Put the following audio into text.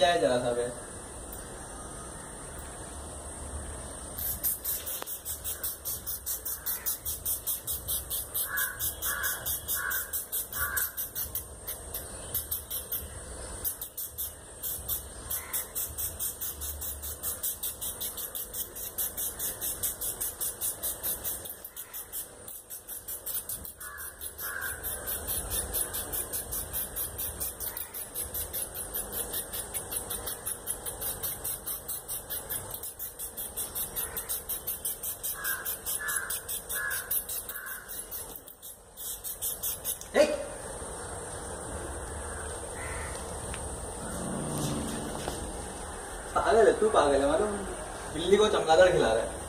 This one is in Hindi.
क्या है जरा सा पागल है तू पागल है मालूम? बिल्ली को चमगादड़ खिला रहा है।